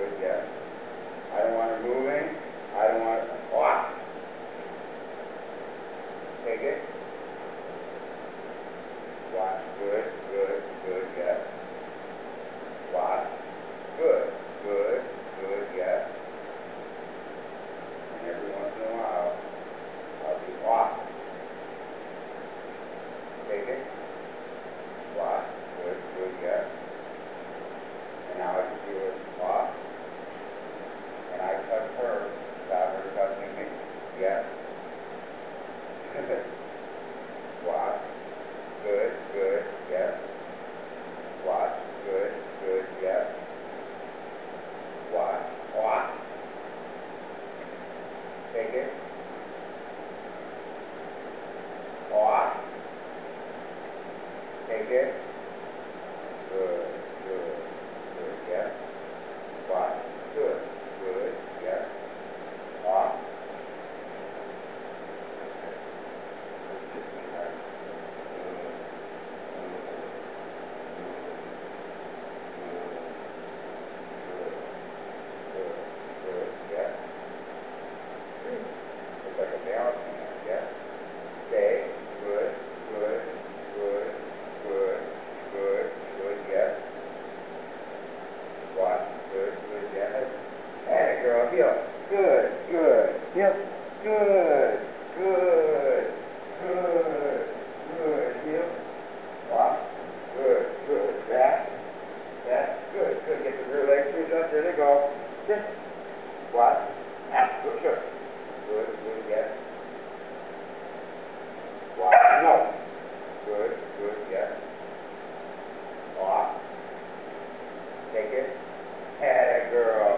good guy. I don't want it moving. I don't want it off. Oh, ah. Take it. Watch. Good, good, good guess. Watch. Good, good, good guess. And every once in a while, I'll be off. Take it. Take ticket or it. It's like a balancing act, yes? Stay, good, good, good, good, good, good, yes. One, good, good, yes. And a girl, heel, good, good, heel, good, good, good, good, heel. One, good, good, back, back, good, good, get the rear leg screwed up, there they go. Sit. One, ah, good, good. ticket, had a girl